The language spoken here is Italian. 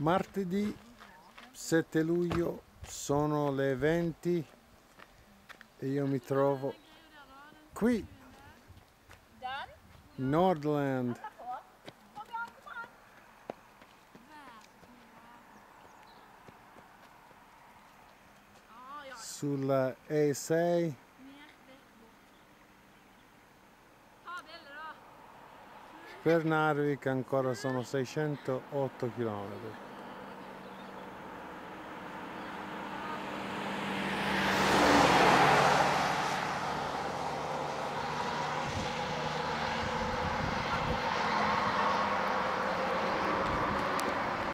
Martedì 7 luglio sono le 20 e io mi trovo qui, Nordland. Sulla E6 per Narvik ancora sono 608 km.